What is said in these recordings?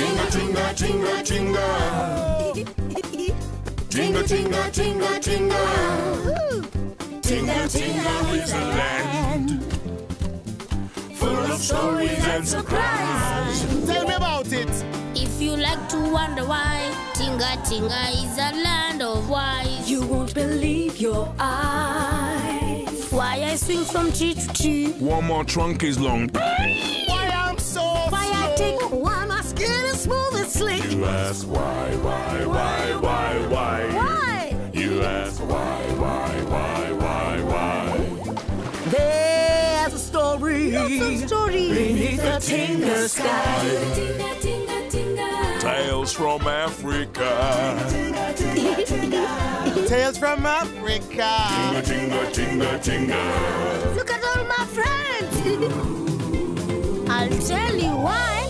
Tinga, tinga, tinga, tinga. Tinga, tinga, tinga, tinga. Tinga, tinga is a land full of stories and surprise. Tell me about it. If you like to wonder why, Tinga Tinga is a land of wise. You won't believe your eyes. Why I swing from tree to tree. One more trunk is long. Why I'm so why my smooth and slick. You ask why, why, why, why, why? Why? You ask why, why, why, why, why? There's a story. Lots of stories. Beneath the Tinga sky. Tales from Africa. Tales from Africa. Tinga, tinga, tinga, tinga. Look at all my friends. I'll tell you why.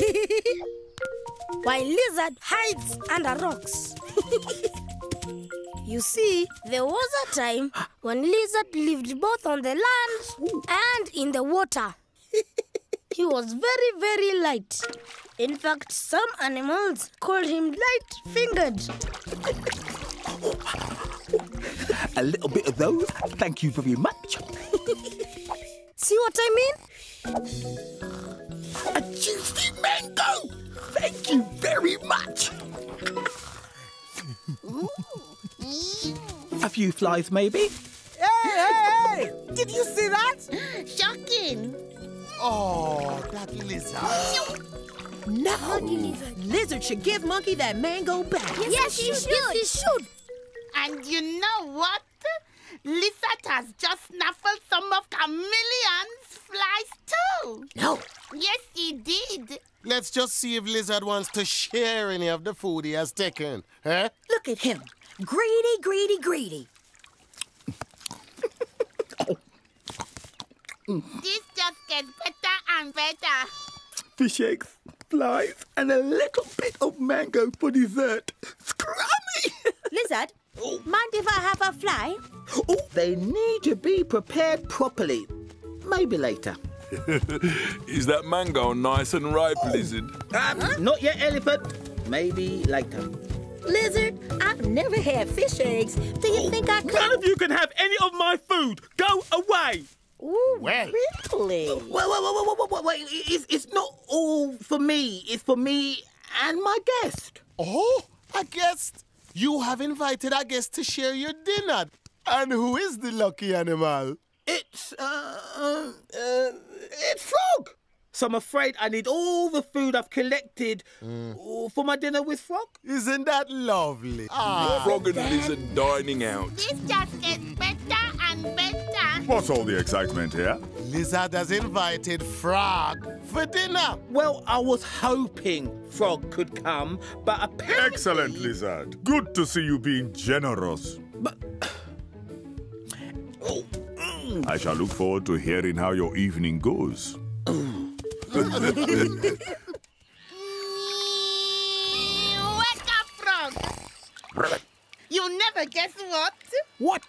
why lizard hides under rocks. you see, there was a time when lizard lived both on the land and in the water. he was very, very light. In fact, some animals called him light-fingered. A little bit of those. Thank you very much. See what I mean? A juicy mango. Thank you very much. A few flies, maybe. Hey, hey, hey! Did you see that? Shocking. Oh, that lizard. No. Lizard should give Monkey that mango back. Yes, he should. Yes, he should. And you know what? Lizard has just snuffled some of Chameleon's flies too. No. Yes, he did. Let's just see if Lizard wants to share any of the food he has taken. Huh? Look at him. Greedy, greedy, greedy. This just gets better and better. Fish eggs, flies, and a little bit of mango for dessert. Scrummy! Lizard, mind if I have a fly? oh, they need to be prepared properly. Maybe later. Is that mango nice and ripe, lizard? Um, Not yet, elephant. Maybe later. Lizard, I've never had fish eggs. Do you think I could? None of you can have any of my food. Go away. Ooh, Well. really? Wait, wait, wait, wait, wait, wait, wait. It's, it's not all for me. It's for me and my guest. Oh, a guest. You have invited a guest to share your dinner. And who is the lucky animal? It's, uh, uh, uh, it's Frog. So I'm afraid I need all the food I've collected uh, for my dinner with Frog. Isn't that lovely? Ah, Frog and lizard dining out. This just gets better and better. What's all the excitement here? Lizard has invited Frog for dinner. Well, I was hoping Frog could come, but apparently... Excellent, Lizard. Good to see you being generous. But... Oh, mm. I shall look forward to hearing how your evening goes. Wake up, frog. You never guess what? What?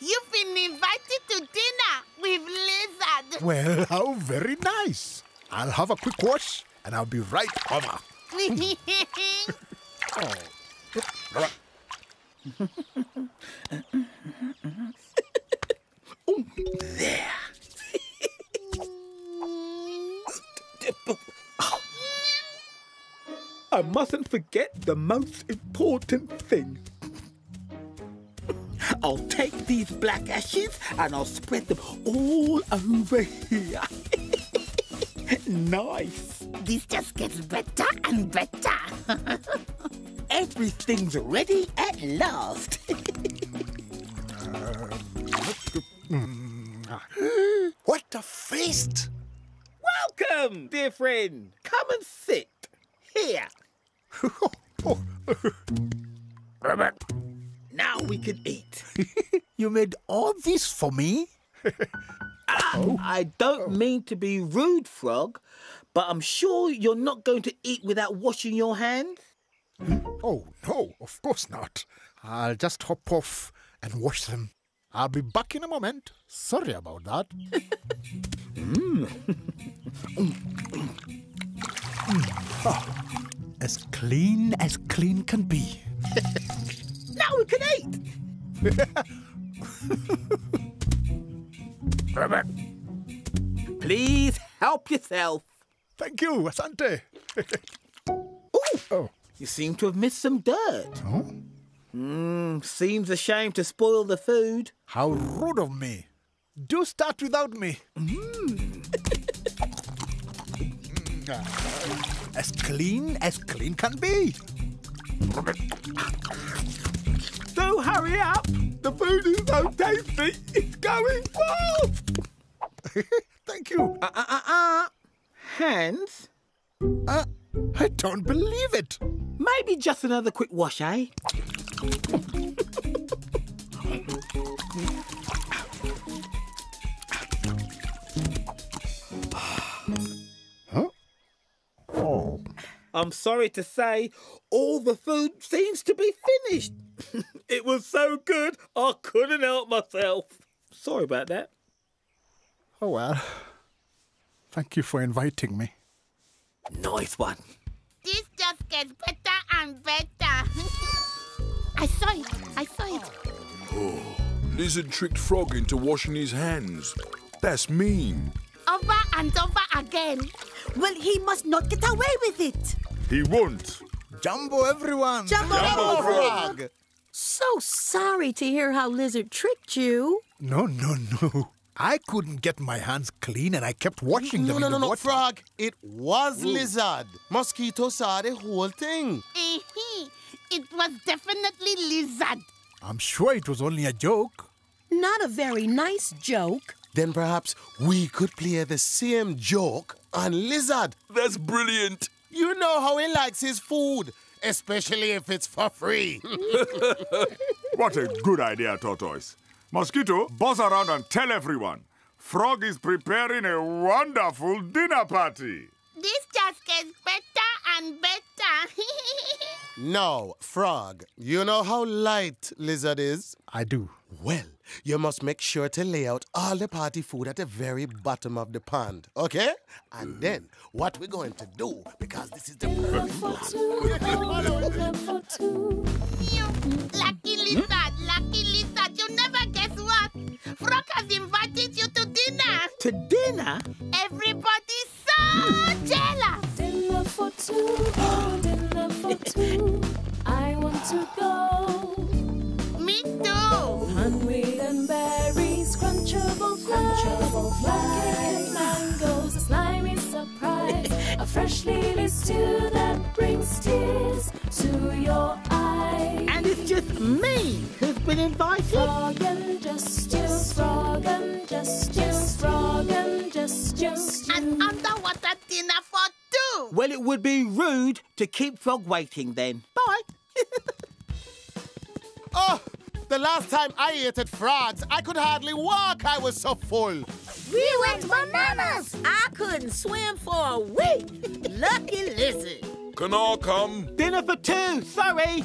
You've been invited to dinner with Lizard. Well, how very nice. I'll have a quick wash and I'll be right over. Oh. There. I mustn't forget the most important thing. I'll take these black ashes and I'll spread them all over here. nice. this just gets better and better. Everything's ready at last. What a feast! Welcome, dear friend. Come and sit here. Now we can eat. You made all this for me? Ah, I don't mean to be rude, Frog, but I'm sure you're not going to eat without washing your hands. Oh, no, of course not. I'll just hop off and wash them. I'll be back in a moment. Sorry about that. As clean as clean can be. Now we can eat. Please help yourself. Thank you, Asante. Oh, you seem to have missed some dirt. Oh? Mm, seems a shame to spoil the food. How rude of me. Do start without me. as clean as clean can be. Do hurry up. The food is so tasty. It's going fast. Thank you. Uh, uh, uh, uh. Hands? Uh, I don't believe it. Maybe just another quick wash, eh? I'm sorry to say, all the food seems to be finished. it was so good, I couldn't help myself. Sorry about that. Oh well. Thank you for inviting me. Nice one. This just gets better and better. I saw it. I saw it. Oh, Lizard tricked Frog into washing his hands. That's mean. Over and over again. Well, he must not get away with it. He won't. Jumbo, everyone! Jumbo, Jumbo Frog! So sorry to hear how Lizard tricked you. No, no, no. I couldn't get my hands clean and I kept washing No, them no, in no, the no, water. Frog. It was Lizard. Mosquito saw the whole thing. Eh-hee. It was definitely lizard. I'm sure it was only a joke. Not a very nice joke. Then perhaps we could play the same joke on Lizard. That's brilliant. You know how he likes his food, especially if it's for free. What a good idea, Tortoise. Mosquito, buzz around and tell everyone. Frog is preparing a wonderful dinner party. This just gets better and better. no, Frog, you know how light Lizard is? I do. Well, you must make sure to lay out all the party food at the very bottom of the pond, okay? And mm. then, what we're going to do, because this is the perfect you lucky lizard, lucky lizard. You never guess what? Frog has invited you to dinner. To dinner? Everybody's so jealous. Dinner for two, dinner for two. I want to go. Me too. And berries, crunchable, crunchable fries. and mangoes, a slimy surprise. A fresh lily stew that brings tears to your eyes. And it's just me who's been invited. Frog and just you, frog and just you, frog and just you. An underwater dinner for two. Well, it would be rude to keep Frog waiting then. Bye. Oh, the last time I ate at Frogs, I could hardly walk. I was so full. We went bananas. I couldn't swim for a week. Lucky Lizard. Can I come? Dinner for two, sorry.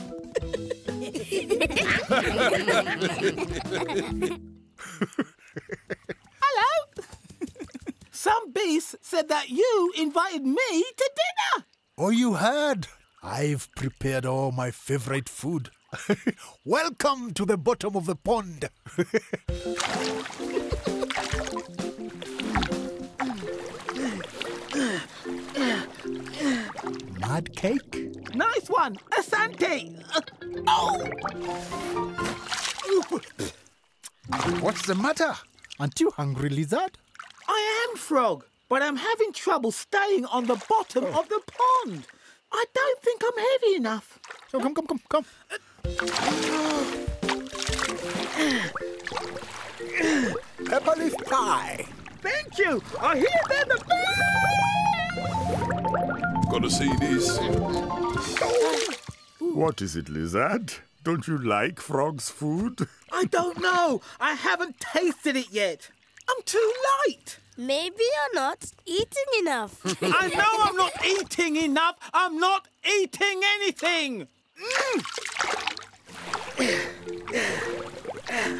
Hello. Some beast said that you invited me to dinner. Oh, you had? I've prepared all my favorite food. Welcome to the bottom of the pond. Mad cake? Nice one, Asante. Uh, oh, What's the matter? Aren't you hungry, lizard? I am Frog, but I'm having trouble staying on the bottom of the pond. I don't think I'm heavy enough. Oh, come, come, come, come. Pepper leaf pie. Thank you. I hear they're the best. Gotta see this. What is it, lizard? Don't you like frog's food? I don't know. I haven't tasted it yet. I'm too light. Maybe you're not eating enough. I know I'm not eating enough. I'm not eating anything. Mm.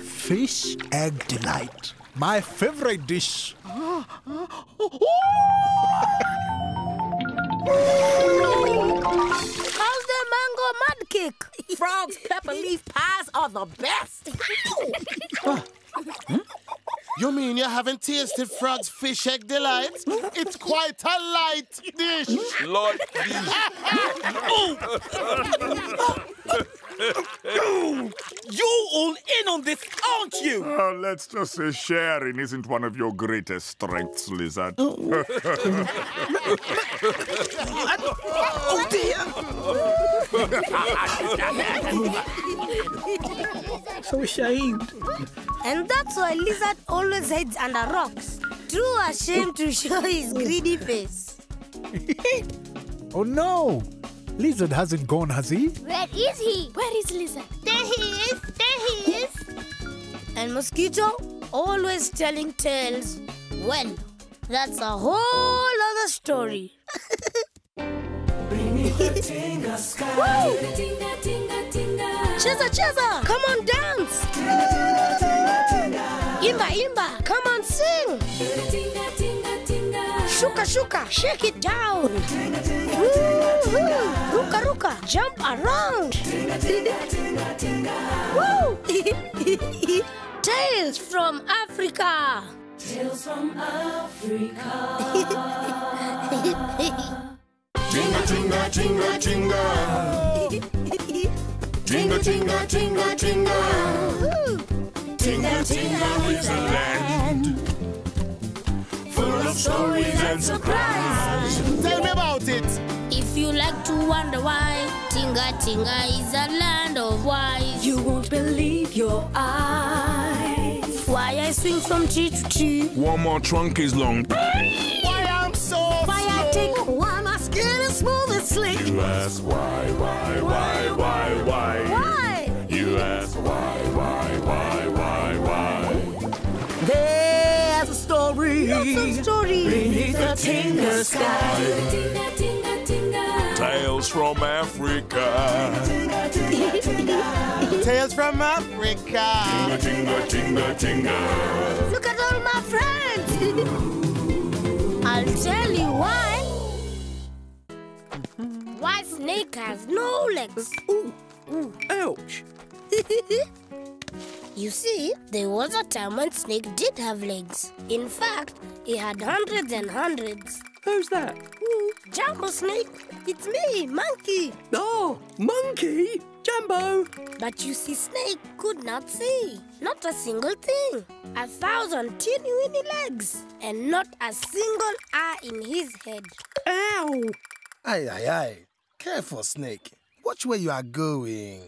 Fish egg delight. My favorite dish. How's the mango mud cake? Frog's pepper leaf pies are the best. Hmm? You mean you haven't tasted frog's fish egg delight? It's quite a light dish. Light dish. You're all in on this, aren't you? Uh, let's just say sharing isn't one of your greatest strengths, Lizard. Oh dear! so ashamed. And that's why Lizard always hides under rocks. Too ashamed to show his greedy face. Oh no! Lizard hasn't gone, has he? Where is he? Where is Lizard? There he is. There he is. And Mosquito always telling tales. Well, that's a whole other story. Woo! Cheza, cheza! Come on, dance! Imba, imba! Come on, sing! Shuka, shuka! Shake it down! Woo-hoo! Ruka, ruka! Jump around! Woo! Tales from Africa! Tales from Africa. Tinga tinga tinga tinga. Tinga tinga tinga tinga. Tinga tinga is a land full of stories and surprise. Tell me about it. If you like to wonder why, Tinga Tinga is a land of wise. You won't believe your eyes. Why I swing from tree to tree. One more trunk is long. Why I'm so Why I take Why my skin is smooth and slick. You ask why, why, why, why, why? Why? You ask why, why, story Some story. beneath the tinga sky. Tales from Africa. Tales from Africa. Tinga tinga tinga. Look at all my friends. I'll tell you why. Why snake has no legs? Ouch. You see, there was a time when snake did have legs. In fact, he had hundreds and hundreds. Who's that? Ooh, Jumbo snake, it's me, monkey. Oh, monkey! Jumbo! But you see, snake could not see. Not a single thing. A thousand teeny weeny legs. And not a single eye in his head. Ow! Aye, aye, aye. Careful, Snake. Watch where you are going.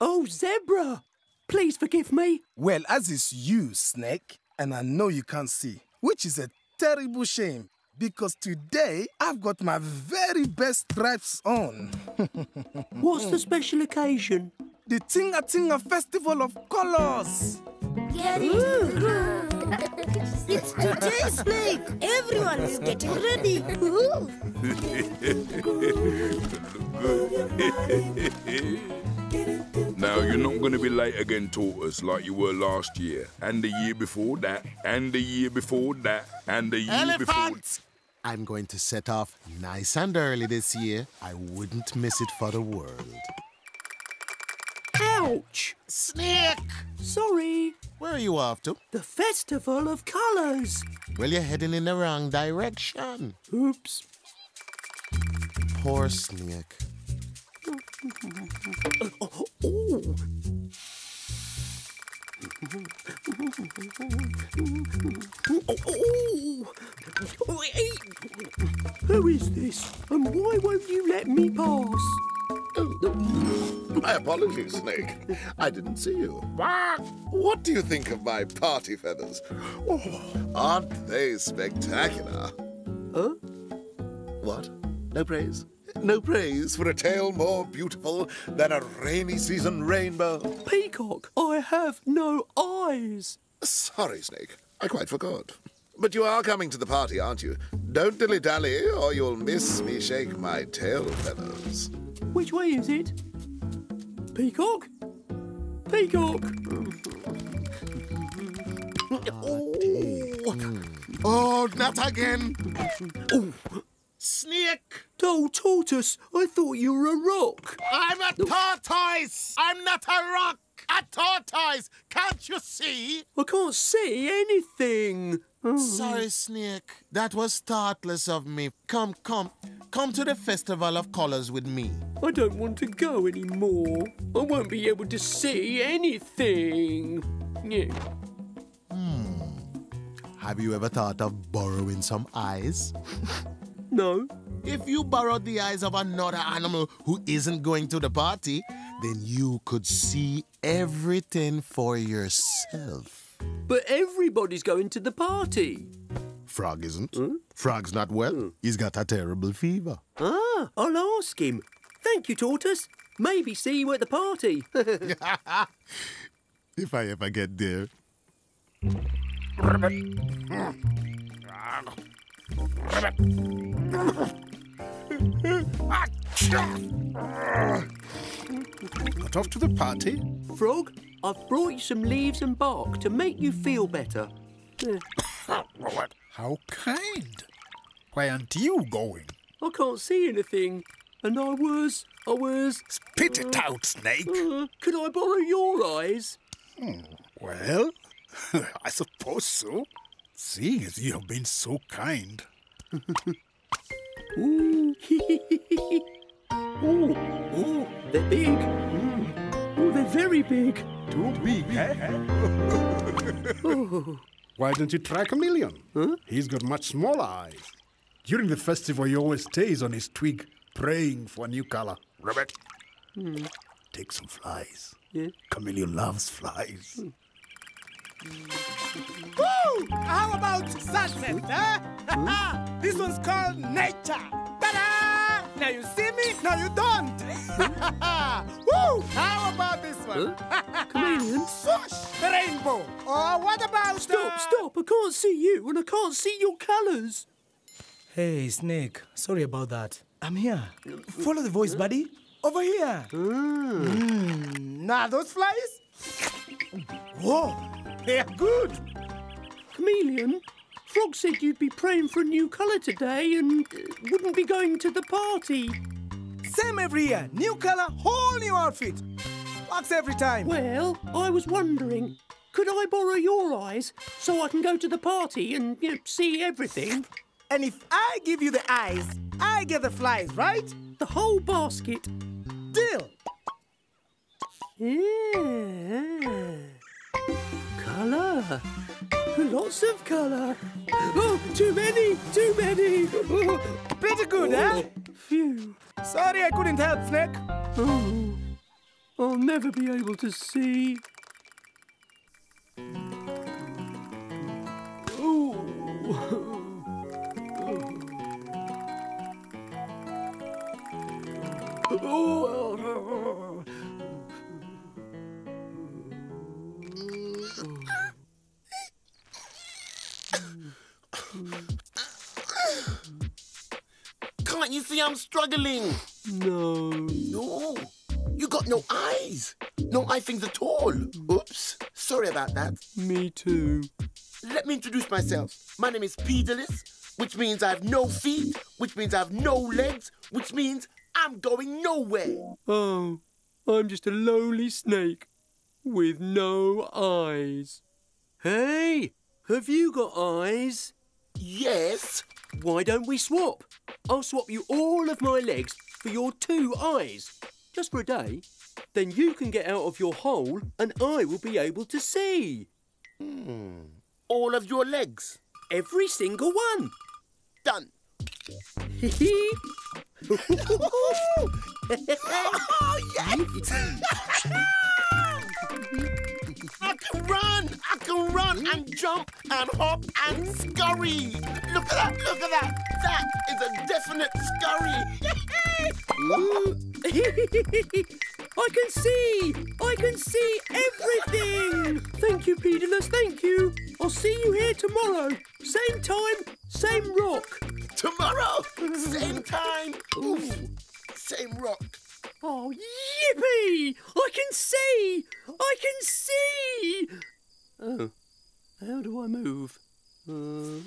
Oh, zebra! Please forgive me. Well, as is you, Snake, and I know you can't see, which is a terrible shame because today I've got my very best stripes on. What's the special occasion? the Tinga Tinga Festival of Colors. Get it? it's today, Snake. Everyone is getting ready. Ooh. Now you're not going to be late again, Tortoise, like you were last year, and the year before that, and the year before that, and the year before. Elephant! I'm going to set off nice and early this year. I wouldn't miss it for the world. Ouch! Snake! Sorry. Where are you off to? The Festival of Colours. Well, you're heading in the wrong direction. Oops. Poor Snake. Oh. Oh. Who is this? And why won't you let me pass? My apologies, Snake. I didn't see you. What do you think of my party feathers? Oh, aren't they spectacular? Huh? What? No praise? No praise for a tail more beautiful than a rainy season rainbow? Peacock, I have no eyes. Sorry, Snake. I quite forgot. But you are coming to the party, aren't you? Don't dilly-dally, or you'll miss me shake my tail feathers. Which way is it? Peacock? Peacock! Oh, not again. Oh, Snake! Oh, tortoise, I thought you were a rock. I'm a tortoise! I'm not a rock! A tortoise! Can't you see? I can't see anything. Oh. Sorry, Snake. That was thoughtless of me. Come, come. Come to the Festival of Colors with me. I don't want to go anymore. I won't be able to see anything. Yeah. Hmm. Have you ever thought of borrowing some eyes? No. If you borrowed the eyes of another animal who isn't going to the party, then you could see everything for yourself. But everybody's going to the party. Frog isn't. Frog's not well. He's got a terrible fever. Ah, I'll ask him. Thank you, tortoise. Maybe see you at the party. If I ever get there. Got off to the party? Frog, I've brought you some leaves and bark to make you feel better. How kind. Why aren't you going? I can't see anything. And I was, I was... Spit it out, Snake. Uh, could I borrow your eyes? Hmm, Well, I suppose so. Seeing as you have been so kind. Ooh. ooh, ooh, they're big. Mm. Oh, they're very big. Too big, eh? Why don't you try Chameleon? Huh? He's got much smaller eyes. During the festival, he always stays on his twig, praying for a new color. Rabbit, Hmm. take some flies. Yeah. Chameleon loves flies. Woo! How about sunset, eh? huh? this one's called nature. Ta-da! Now you see me, now you don't. Woo! How about this one? Chameleon? Swoosh! The rainbow. Or what about... Uh, stop, stop. I can't see you and I can't see your colours. Hey, Snake. Sorry about that. I'm here. Mm. Follow the voice, buddy. Over here. Mm. Now those flies? Whoa, they're good. Chameleon, Frog said you'd be praying for a new colour today and uh, wouldn't be going to the party. Same every year. New color, whole new outfit. Works every time. Well, I was wondering, could I borrow your eyes so I can go to the party and you know, see everything? And if I give you the eyes, I get the flies, right? The whole basket. Deal. Yeah. Colour. Lots of colour. Oh, too many, too many. Oh, pretty good, huh? Phew. Sorry I couldn't help, Snake. Oh, I'll never be able to see. Oh. oh. Can't you see I'm struggling? No. No. You got no eyes. No eye things at all. Oops. Sorry about that. Me too. Let me introduce myself. My name is Pedalus, which means I have no feet, which means I have no legs, which means I'm going nowhere. Oh, I'm just a lowly snake with no eyes. Hey, have you got eyes? Yes. Why don't we swap? I'll swap you all of my legs for your two eyes, just for a day. Then you can get out of your hole and I will be able to see. Hmm. All of your legs? Every single one. Done. oh, yes! I can run! I can run and jump and hop and scurry! Look at that! Look at that! That is a definite scurry! I can see! I can see everything! Thank you, Pedalus, thank you. I'll see you here tomorrow. Same time, same rock. Tomorrow? Same time? Oof. Same rock. Oh, yippee! I can see! I can see! Oh, how do I move? Ooh,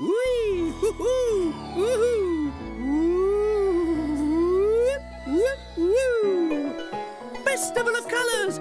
wee, hoo-hoo, woohoo. Festival of Colours,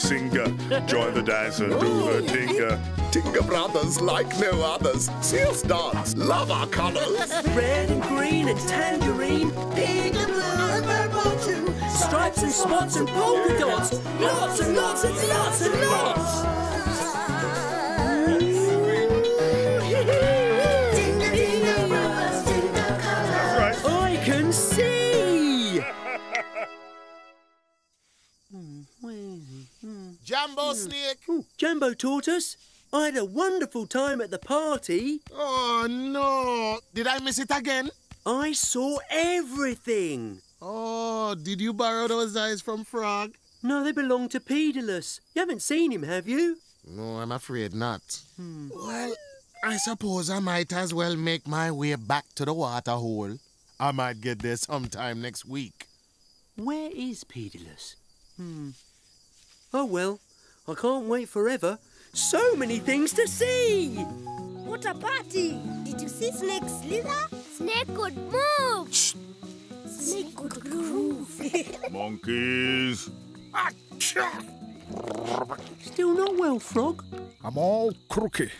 come and sing. Join the dancer, do the tinker. Tinker Brothers like no others. See us dance. Love our colours. Red and green and tangerine. Pink and blue and purple too. Stripes and spots and polka dots. Lots and lots and lots and lots. Jumbo Snake. Jumbo Tortoise, I had a wonderful time at the party. Oh, no. Did I miss it again? I saw everything. Oh, did you borrow those eyes from Frog? No, they belong to Pedalus. You haven't seen him, have you? No, I'm afraid not. Well, I suppose I might as well make my way back to the water hole. I might get there sometime next week. Where is Pedalus? Hmm. Oh well, I can't wait forever. So many things to see! What a party! Did you see Snake slither? Snake could move! Snake could groove! Monkeys. Still not well, Frog? I'm all crooked.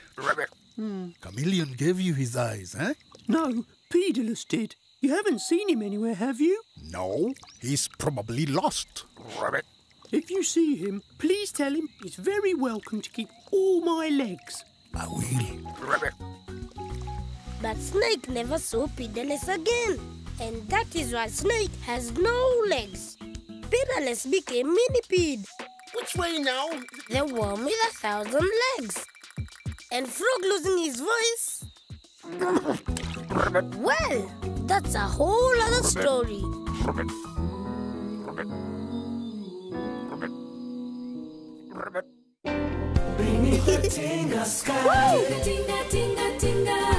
Hmm. Chameleon gave you his eyes, eh? No, Pedalus did. You haven't seen him anywhere, have you? No, he's probably lost. If you see him, please tell him he's very welcome to keep all my legs. I will. But Snake never saw Pedalus again. And that is why Snake has no legs. Pedalus became Millipede. Which way now? The worm with a thousand legs. And Frog losing his voice. well, that's a whole other story.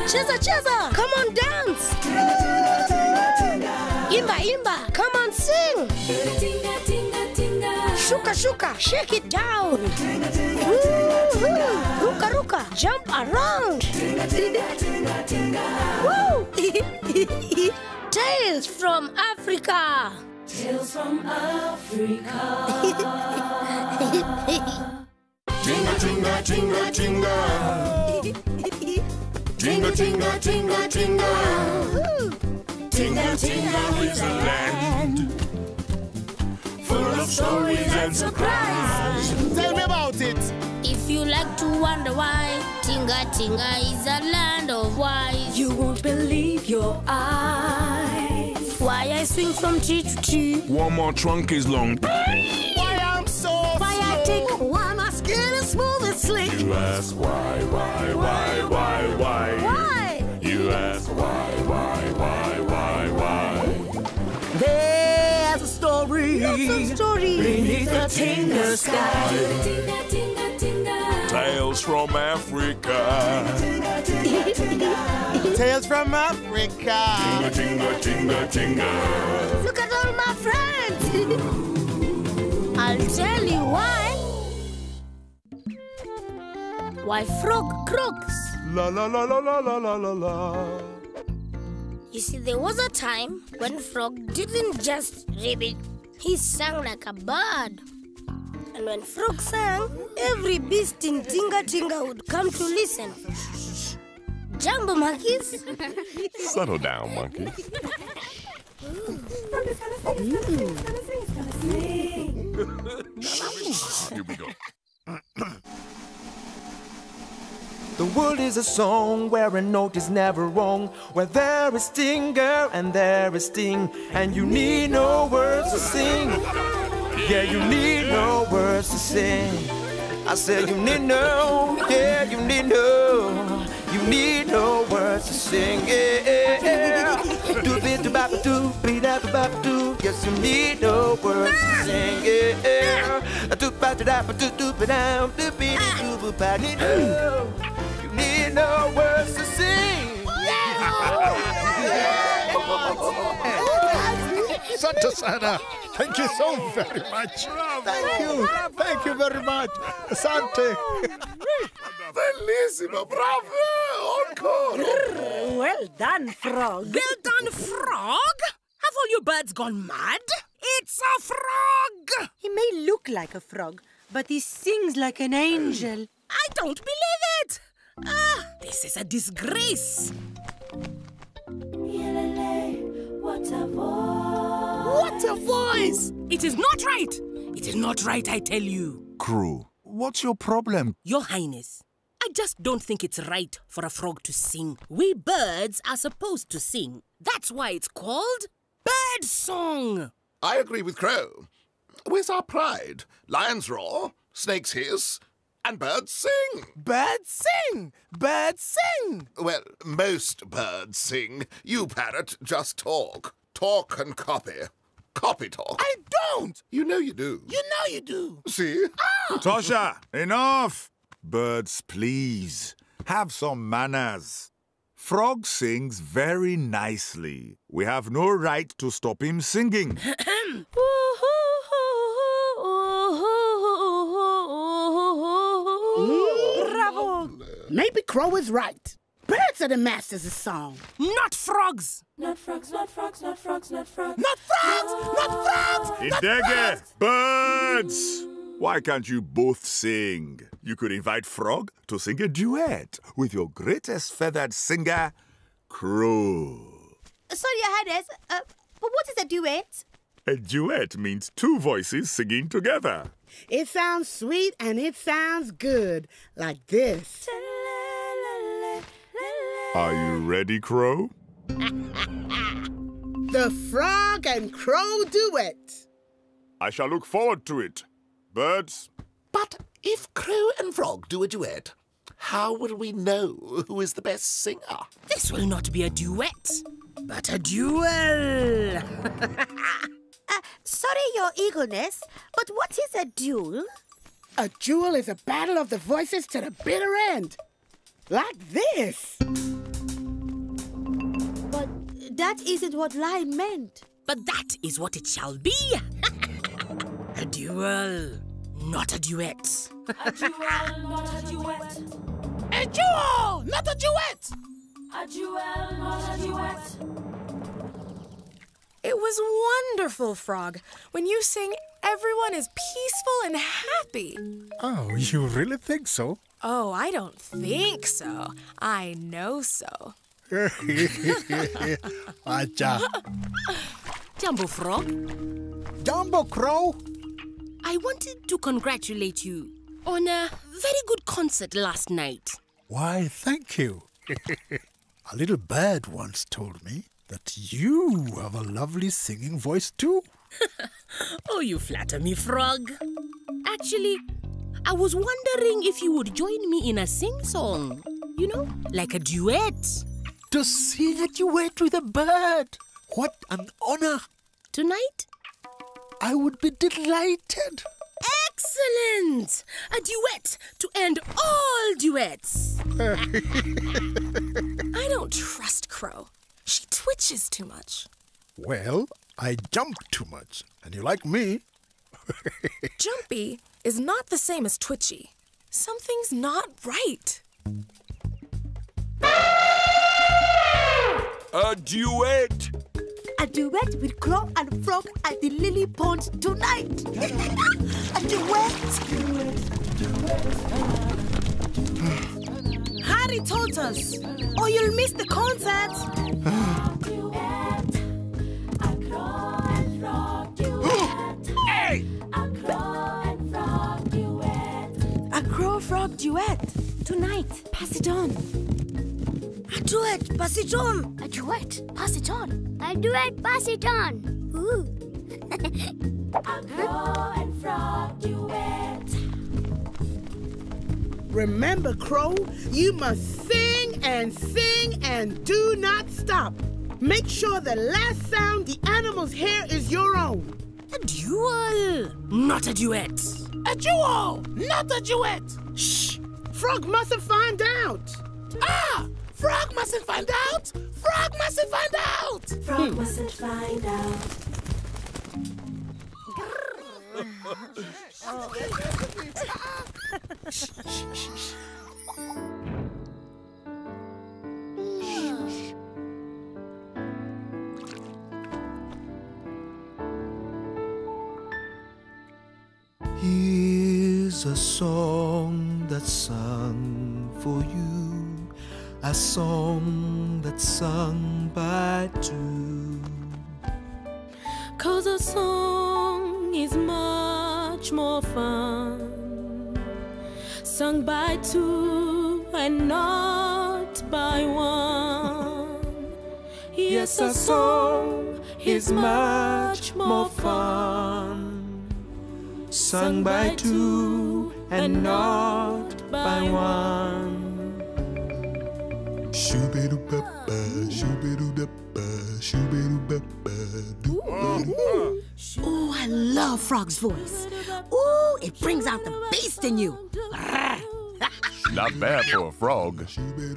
Cheza, cheza, come on, dance. Imba, imba, come on, sing. Tinga tinga tinga. Shuka, shuka, shake it down. Ruka, ruka, jump around. Woo! Tales from Africa. Tales from Africa. Tinga tinga tinga tinga. Tinga tinga tinga tinga. Tinga tinga is a land full of stories and surprise. Tell me about it. If you like to wonder why, Tinga Tinga is a land of wise. You won't believe your eyes. Why I swing from tree to tree. One more trunk is long. Why I'm so Why I take why my skin is smooth and slick. You ask why, why, why, why, why? Why? You ask why, why, why, why, why? There's a story. Lots of stories. Beneath the tinga sky. Tales from Africa. Tales from Africa. Tinga tinga tinga tinga. Look at all my friends. I'll tell you why. Why frog croaks? La la la la la la la la la. You see, there was a time when Frog didn't just ribbit, he sang like a bird. And when Frog sang, every beast in Tinga Tinga would come to listen. Jumbo monkeys. Settle down, monkey. Here we go. The world is a song where a note is never wrong, where there is stinger and there is sting, and you need no words to sing. Yeah, you need no words to sing. I said you need no, yeah, you need no, You need no words to sing. Yeah. Do bit do bop do be da ba do. Yes, you need no words to sing. Yeah. Do ba do da ba do do ba down do be do do ba do. You need no words to sing. Santa Santa, thank you so very much. Thank you. Thank you very much. Asante. Bellissimo, bravo! Encore! Well done, Frog. Well done, Frog. Have all your birds gone mad? It's a frog! He may look like a frog, but he sings like an angel. I don't believe it! Ah, this is a disgrace. What a voice. What a voice! It is not right. It is not right, I tell you. Crew, what's your problem? Your Highness, I just don't think it's right for a frog to sing. We birds are supposed to sing. That's why it's called bird song. I agree with Crow. Where's our pride? Lions roar, snakes hiss, and birds sing. Birds sing! Birds sing! Well, most birds sing. You, parrot, just talk. Talk and copy. Copy talk. I don't! You know you do. You know you do. See? Ah! Tosha, enough! Birds, please. Have some manners. Frog sings very nicely. We have no right to stop him singing. Bravo! Maybe Crow is right. Birds are the masters of song. Not frogs. Not frogs, not frogs, not frogs, not frogs. Not frogs! Not frogs! Not Idege, birds! Why can't you both sing? You could invite Frog to sing a duet with your greatest feathered singer, Crow. Sorry, Your Highness, uh, but what is a duet? A duet means two voices singing together. It sounds sweet and it sounds good. Like this. Are you ready, Crow? The Frog and Crow duet. I shall look forward to it. Birds, But if Crow and Frog do a duet, how will we know who is the best singer? This will not be a duet, but a duel. Uh, sorry, Your Eagleness, but what is a duel? A duel is a battle of the voices to the bitter end. Like this. But that isn't what Lion meant. But that is what it shall be. a duel, not a duet. A duel, not a duet. A duel, not a duet. A duel, not a duet. It was wonderful, Frog. When you sing, everyone is peaceful and happy. Oh, you really think so? Oh, I don't think so. I know so. Acha. Jumbo Frog, Jumbo Crow. I wanted to congratulate you on a very good concert last night. Why, thank you. a little bird once told me that you have a lovely singing voice too. Oh, you flatter me, Frog. Actually, I was wondering if you would join me in a sing song. You know, like a duet. To sing a duet with a bird. What an honor. Tonight? I would be delighted. Excellent! A duet to end all duets. I don't trust Crow. She twitches too much. Well, I jump too much. And you like me? Jumpy is not the same as twitchy. Something's not right. A duet. A duet with Crow and Frog at the Lily Pond tonight. a duet. Harry told us, or you'll miss the concert. Frog duet tonight. Pass it on. A duet, pass it on. A duet. Pass it on. A duet. Pass it on. Ooh. A crow and frog duet. Remember, Crow, you must sing and sing and do not stop. Make sure the last sound the animals hear is your own. A duel, not a duet. A duel, not a duet. Shh! Frog mustn't find out. Ah! Frog mustn't find out. Frog mustn't find out. Frog mustn't find out. Here's a song that's sung by two. Cause a song is much more fun sung by two and not by one. Yes, a song is much more fun sung by two and not by one. Frog's voice. Ooh, it brings out the beast in you. Not bad for a frog.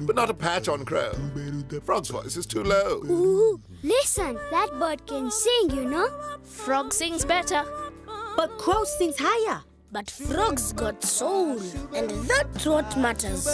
But not a patch on Crow. Frog's voice is too low. Ooh, listen, that bird can sing, you know. Frog sings better. But Crow sings higher. But frogs got soul, and that's what matters.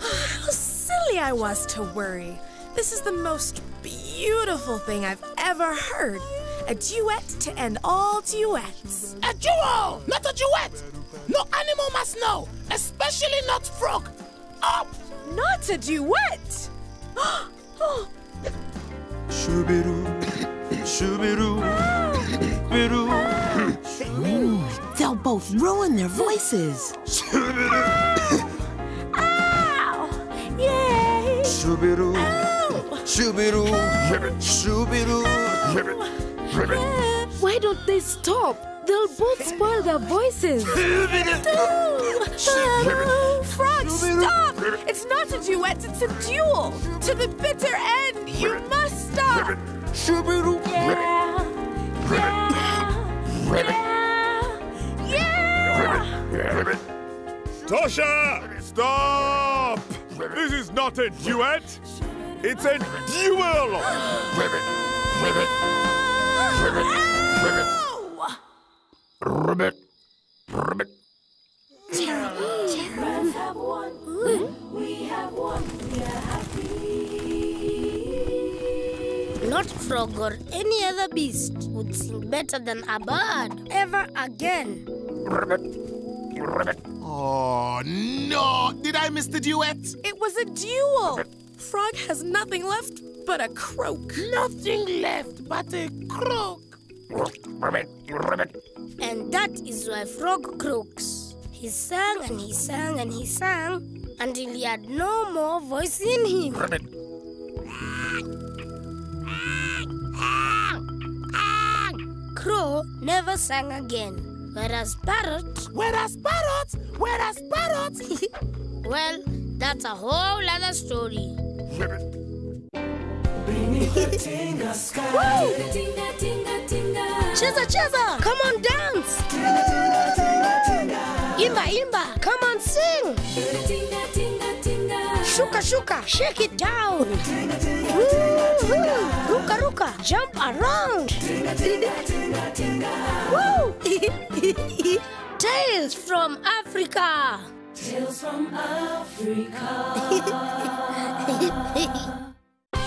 How silly I was to worry. This is the most beautiful thing I've ever heard. A duet to end all duets. A duel, not a duet. No animal must know, especially not frog. Up! Not a duet! Shoo-be-doo, shoo-be-doo, be-doo. Ooh, they'll both ruin their voices. Ow! Yay! Shoo-be-doo, shoo-be-doo, shoo-be-doo. Why don't they stop? They'll both spoil their voices. Frog, stop! It's not a duet, it's a duel! To the bitter end! You must stop! Shoo-be-doo. Yeah! Yeah! Yeah! Tosha! Stop! This is not a duet. It's a duel! Ribbit, ribbit, ribbit, ribbit, ribbit, ribbit. Friends have won. We have won. We are happy. Not frog or any other beast would sing better than a bird ever again. Ribbit, ribbit. Oh, no! Did I miss the duet? It was a duel! Frog has nothing left but a croak. Nothing left but a croak. Ribbit, ribbit. And that is why Frog croaks. He sang and he sang and he sang until he had no more voice in him. Crow never sang again, whereas Parrot, Whereas parrots, whereas parrots. well, that's a whole other story. Ribbit. Tinga sky. Tinga, tinga, tinga. Cheza, cheza, come on, dance. Imba, imba, come on, sing. Shuka, shuka, shake it down. Woo, woo. Ruka, ruka, jump around. Woo! Tales from Africa. Tales from Africa.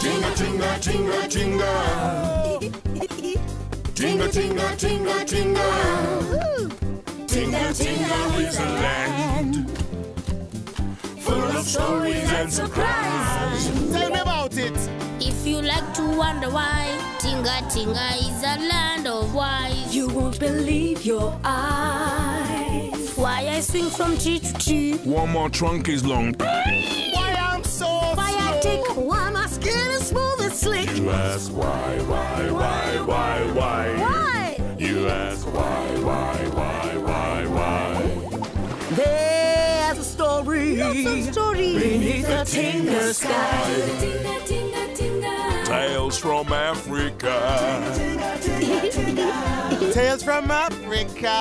Tinga, tinga, tinga, tinga. Tinga, tinga, tinga, tinga. Tinga, tinga is a land full of stories and surprise. Tell me about it. If you like to wonder why Tinga Tinga is a land of wise. You won't believe your eyes. Why I swing from tree to tree. One more trunk is long. Why I'm so Why I take why my skin is smooth and slick. You ask why, why, why, why, why? Why? You ask why, why, why, why, why? There's a story. Lots of stories. Beneath the Tinga sky. Tinga, tinga, tinga. Tales from Africa. Tales from Africa.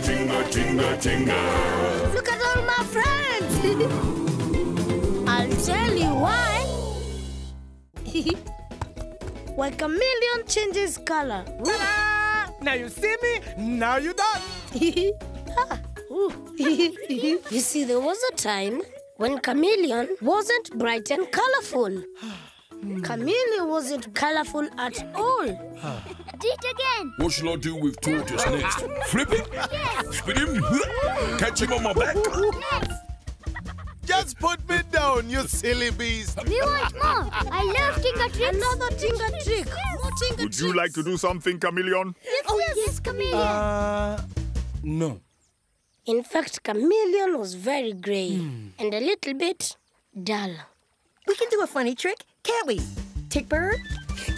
Tinga, tinga, tinga. Look at all my friends. I'll tell you why. why a chameleon changes color. Now you see me, now you don't. Ah, you see, there was a time when chameleon wasn't bright and colorful. chameleon wasn't colorful at all. Do it again. What shall I do with tortoise next? Flip him? Spin him? Catch him on my back? Just put me down, you silly beast. We want more. I love Tinga tricks. Another tinga trick. More tinga Would you like to do something, chameleon? Yes, oh, yes, chameleon. Uh, no. In fact, chameleon was very grey and a little bit dull. We can do a funny trick, can't we? Tick bird?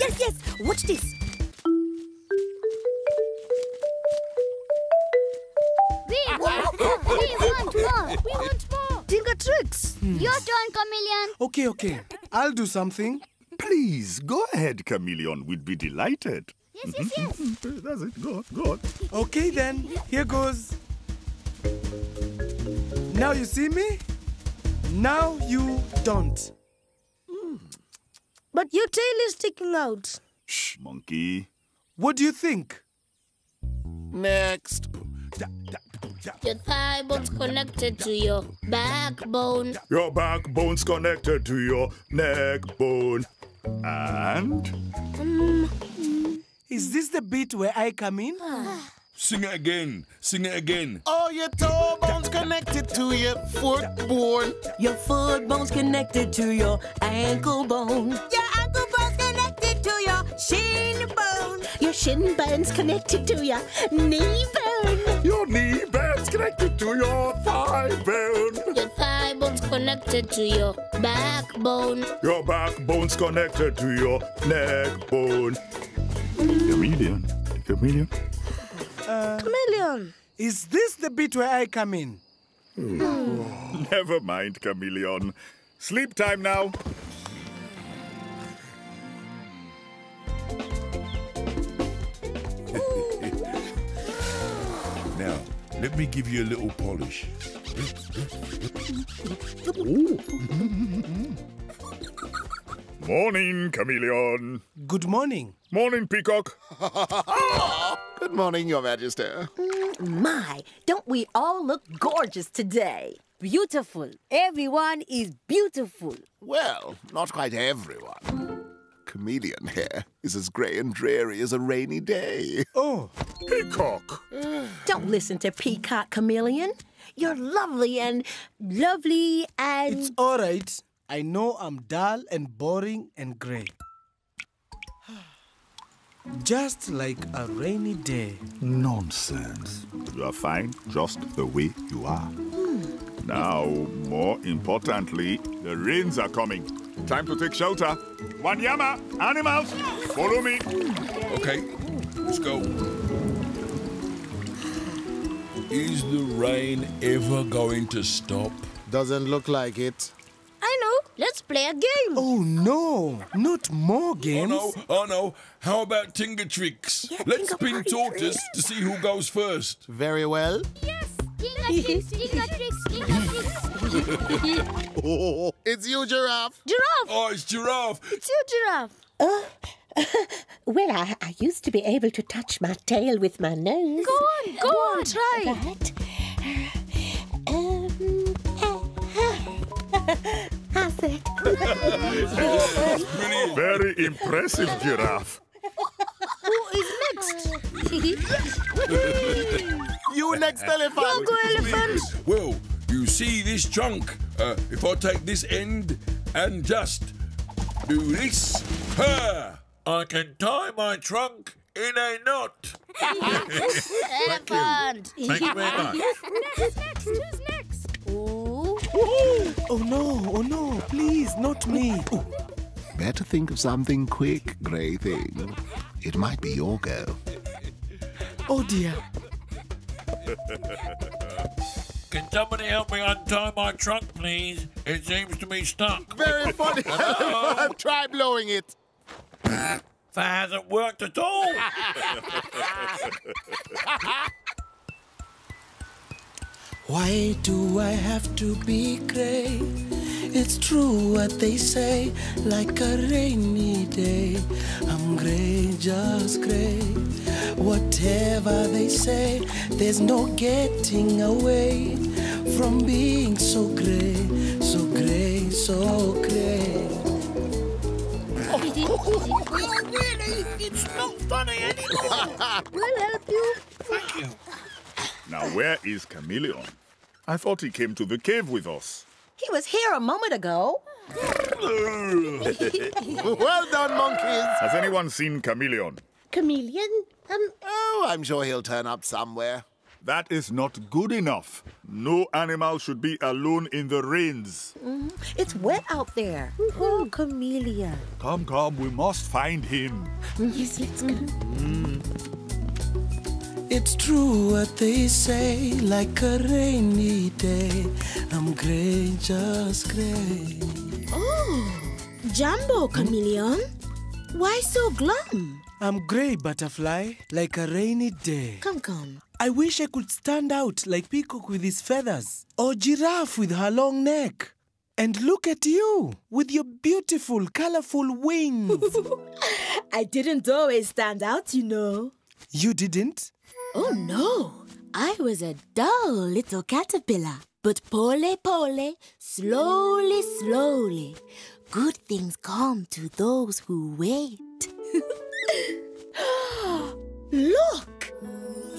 Yes, yes. Watch this. We want more. We want more. We want more. Tinga tricks. Your turn, chameleon. Okay, okay. I'll do something. Please, go ahead, chameleon. We'd be delighted. Yes, yes, yes. Mm-hmm. Mm-hmm. That's it. Go on, go on. Okay, then. Here goes. Now you see me. Now you don't. Hmm. But your tail is sticking out. Shh, monkey. What do you think? Next. Your thigh bone's connected to your backbone. Your backbone's connected to your neck bone. And Is this the bit where I come in? Sing it again. Sing it again. Oh, your toe bone's connected to your foot bone. Your foot bone's connected to your ankle bone. Your ankle bone's connected to your shin bone. Your shin bone's connected to your knee bone. your knee bone's connected to your thigh bone. Your thigh bone's connected to your backbone. Your backbone's connected to your neck bone. Chameleon. Chameleon. Uh, Chameleon. Is this the bit where I come in? Never mind, chameleon. Sleep time now. Let me give you a little polish. Morning, chameleon. Good morning. Morning, peacock. Good morning, Your Majesty. Mm, my, don't we all look gorgeous today? Beautiful. Everyone is beautiful. Well, not quite everyone. Chameleon here is as grey and dreary as a rainy day. Oh, peacock. Don't listen to Peacock Chameleon. You're lovely and lovely and. It's all right. I know I'm dull and boring and grey. Just like a rainy day. Nonsense. You are fine just the way you are. Hmm. Now, more importantly, the rains are coming. Time to take shelter. Wanyama, animals, follow me. Okay, let's go. Is the rain ever going to stop? Doesn't look like it. I know. Let's play a game. Oh no, not more games. Oh no, oh no. How about Tinga Tricks? Let's spin tortoise to see who goes first. Very well. Yes. Tinga tricks, tinga tricks, tinga tricks. Oh, it's you, giraffe. Giraffe. Oh, it's giraffe. It's you, giraffe. Well, I, I used to be able to touch my tail with my nose. Go on, go on, try. That. Um, how's it? Very impressive, giraffe. Who is next? You next, elephant. Go, go, elephant. Well, you see this chunk. Uh, if I take this end and just do this, ha! I can tie my trunk in a knot. Elephant. Thank you very much. Next, next, who's next? Ooh. Oh no, oh no, please, not me. Ooh. Better think of something quick, Grey Thing. It might be your go. Oh dear. Can somebody help me untie my trunk, please? It seems to be stuck. Very funny. Hello? Try blowing it. that hasn't worked at all. Why do I have to be grey? It's true what they say, like a rainy day. I'm grey, just grey. Whatever they say, there's no getting away from being so grey, so grey, so grey. Oh, really? It's not funny anymore. We'll help you. Thank you. Now, where is Chameleon? I thought he came to the cave with us. He was here a moment ago. well done, monkeys. Has anyone seen Chameleon? Chameleon? Um, Oh, I'm sure he'll turn up somewhere. That is not good enough. No animal should be alone in the rains. Mhm. It's wet out there. Oh, chameleon. Come, come, we must find him. Yes, let's go. It's true what they say, like a rainy day. I'm grey, just grey. Oh, Jambo chameleon. Why so glum? I'm grey butterfly, like a rainy day. Come, come. I wish I could stand out like peacock with his feathers, or giraffe with her long neck. And look at you, with your beautiful, colorful wings. I didn't always stand out, you know. you didn't? Oh no, I was a dull little caterpillar. But pole pole, slowly, slowly, good things come to those who wait. Look,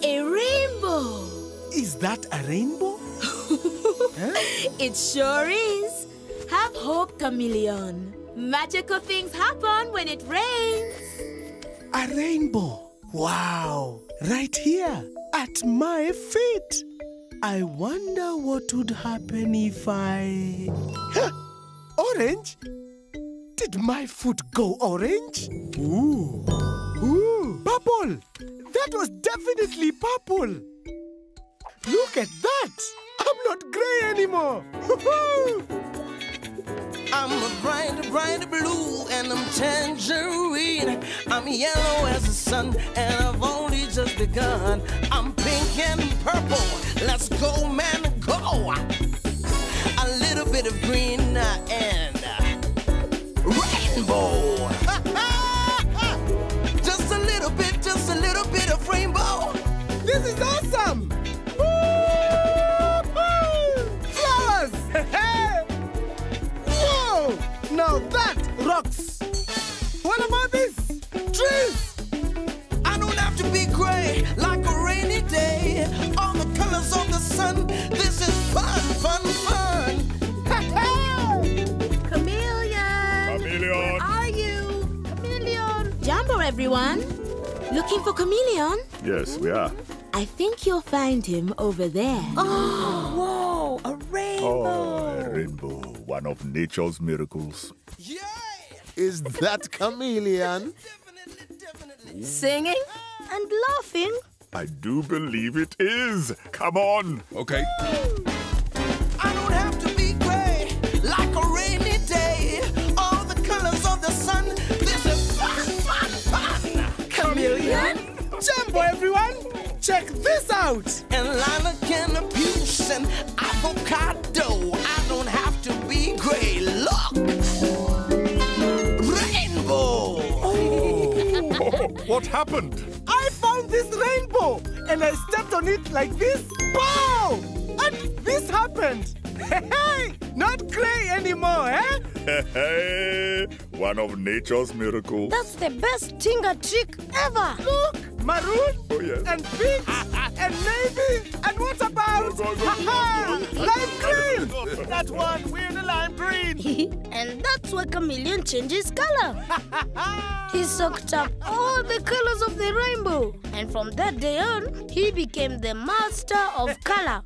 a rainbow. Is that a rainbow? It sure is. Have hope, chameleon. Magical things happen when it rains. A rainbow. Wow. Right here, at my feet. I wonder what would happen if I. Orange? Did my foot go orange? Ooh. Ooh. Purple. That was definitely purple. Look at that. I'm not gray anymore. I'm a bright, bright blue and I'm tangerine. I'm yellow as the sun and I've only just begun. I'm pink and purple. Let's go, man, go. A little bit of green and rainbow. just a little bit, just a little bit of rainbow. This is awesome. Looking for chameleon? Yes, we are. I think you'll find him over there. Oh, whoa, a rainbow. Oh, a rainbow, one of nature's miracles. Yay! Is that chameleon? Singing and laughing. I do believe it is. Come on. Okay. Jambo, everyone. Check this out. And lilac and abuse and avocado. I don't have to be gray. Look. Rainbow. what happened? I found this rainbow and I stepped on it like this. Pow! And this happened. Hey, not gray anymore, eh? Hey, one of nature's miracles. That's the best tinga trick ever. Look, maroon Oh, yes. and pink and navy. And what about ha-ha, lime green? That one, we're the lime green. and that's why Chameleon changes color. he soaked up all the colors of the rainbow. And from that day on, he became the master of color.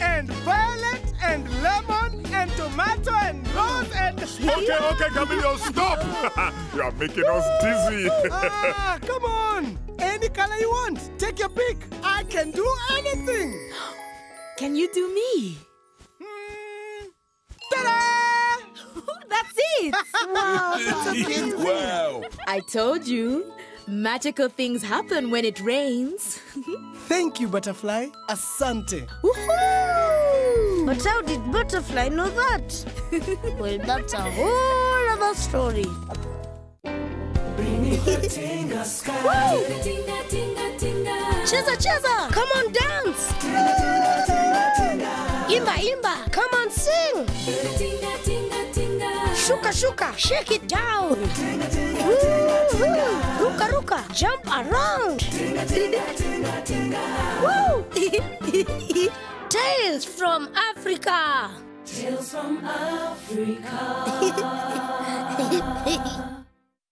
and violet and lemon and tomato and rose and... Okay, okay, Chameleon, stop! you are making us dizzy. ah, come on! Any color you want. Take your pick. I can do anything. Can you do me? Hmm. Ta-da! That's it! wow. wow. I told you. Magical things happen when it rains. Thank you, Butterfly. Asante. But how did Butterfly know that? well, that's a whole other story. Cheza, cheza! Come on, dance! Imba, imba! Come on, sing! Shuka, shuka! Shake it down! Ruka, ruka! Jump around! Woo! Tales from Africa! Tales from Africa.